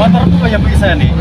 motor tuh banyak bisa nih.